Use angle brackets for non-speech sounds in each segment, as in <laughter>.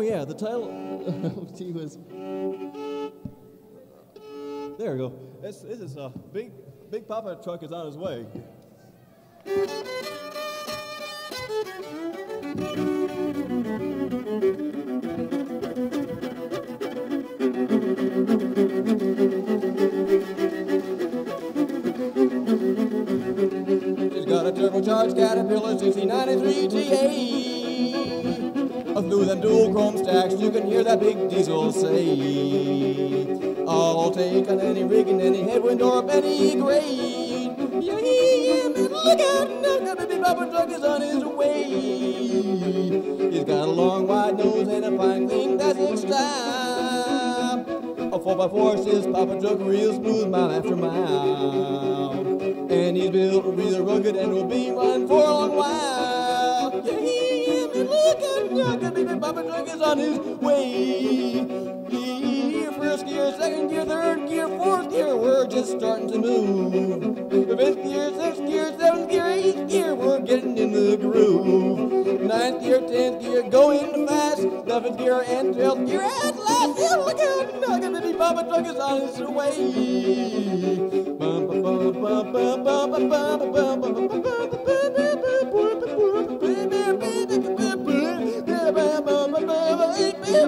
Oh yeah, the title he <laughs> was. There we go. This, this is a big, big Papa truck is on his way. She's got a turbocharged Caterpillar 6093 TA. Through them dual chrome stacks, you can hear that big diesel say, I'll take on any rig and any headwind or up any grade. Yeah, yeah, man, look out, now big Papa truck is on his way. He's got a long wide nose and a fine clean that's style. A 4x4 says Papa truck real smooth mile after mile. And he's built real rugged and will be run for a long while. Yeah, now the big Papa truck is on his way. First gear, second gear, third gear, fourth gear, we're just starting to move. Fifth gear, sixth gear, seventh gear, eighth gear, we're getting in the groove. Ninth gear, tenth gear, going fast. Eleventh gear and twelfth gear at last. Yeah, look out, the big Papa truck is on his way. Bum, bum, bum, bum, bum, bum, bum, bum, bum, bum, bum, bum, we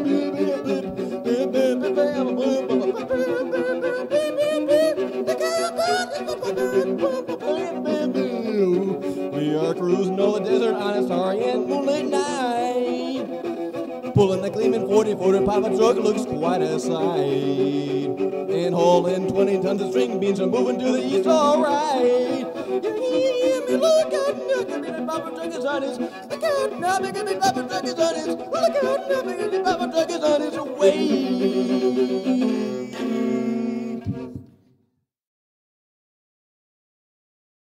are cruising over the desert on a starry and moonlit night. Pulling the gleaming 40 footer Papa truck looks quite a sight. And hauling 20 tons of string beans and moving to the east, alright. Yeah, me look Look out now, his. And the Papa Turkey's on his. The cat napping and the Papa Turkey's on his way.